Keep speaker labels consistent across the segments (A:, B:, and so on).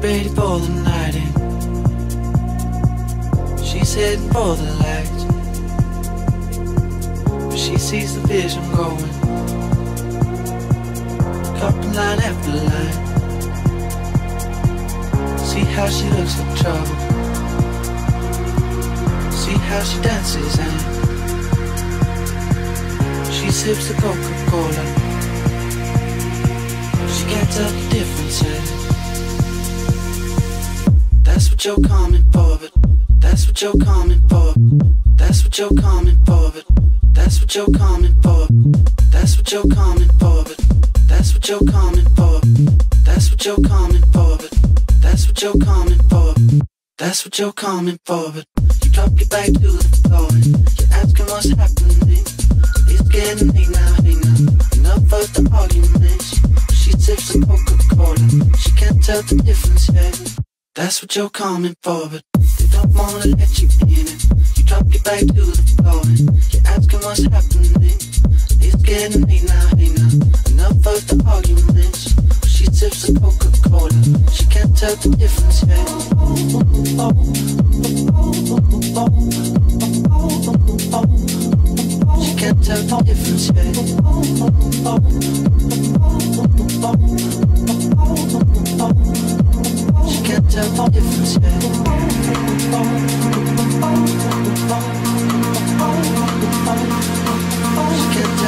A: Ready for the night in. She's heading for the lights. But she sees the vision going. Couple line after line. See how she looks like trouble. See how she dances and she sips the Coca-Cola. She can't tell the difference. What you're coming for, but that's what you're coming for. That's what you're coming for, but that's what you're coming for. That's what you're coming for, but that's what you're coming for. That's what you're coming for, but that's what you're coming for. That's what you're coming for, but you drop your back to the floor you're asking what's happening. It's getting late now, hey now. Enough of the arguments. She sips the Coca-Cola. She can't tell the difference yet. That's what you're coming for, but they don't wanna let you in it. You drop your back to the floor and you're asking what's happening. It's getting late now, hey now. Enough of the arguments. She sips the Coca-Cola. She can't tell the difference yet. She can't tell the difference yet. She can't tell the difference yet. She can't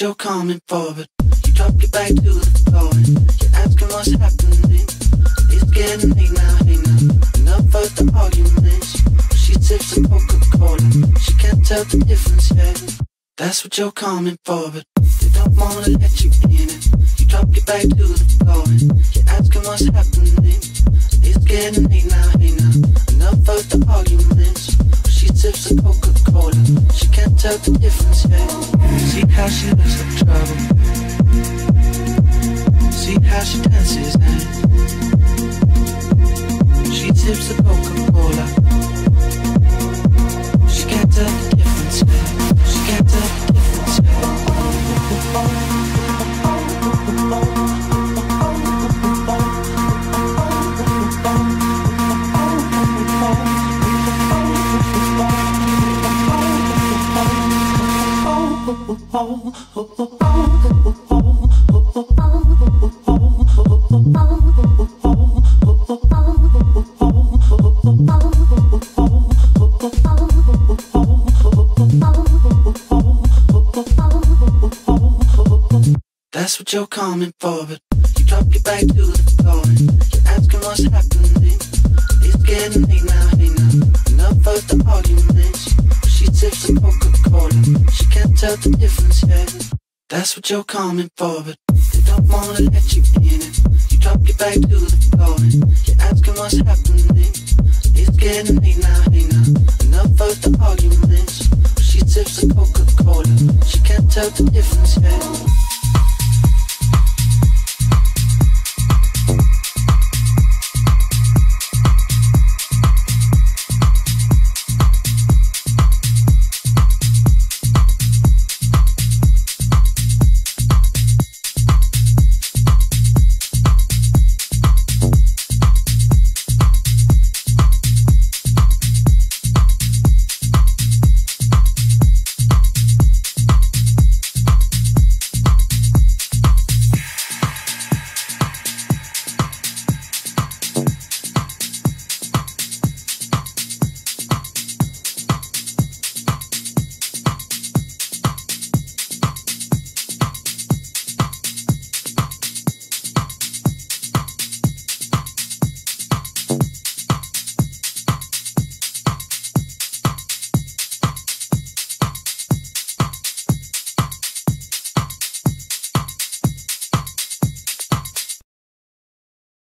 A: You're coming for, but you drop your back to the floor you're asking what's happening. It's getting late now, hey now. Enough of the arguments. She sips the Coca-Cola. She can't tell the difference yet. That's what you're coming for, but they don't wanna let you in it. You drop your back to the floor you're asking what's happening. It's getting late now, hey now. Enough of the arguments. She sips the Coca-Cola. She can't tell the difference yet. See how she she dances and she the Coca-Cola. She can't tell the difference can't tell the difference yet. That's what you're coming for, but you drop your back to the floor and you're asking what's happening. It's getting late now, hey now. Enough of the arguments. She sips the Coca-Cola. She can't tell the difference yet. That's what you're coming for, but they don't wanna let you in it. You drop your back to the floor and you're asking what's happening. It's getting late now, hey now. Enough of the arguments. She sips the Coca-Cola. She can't tell the difference yet.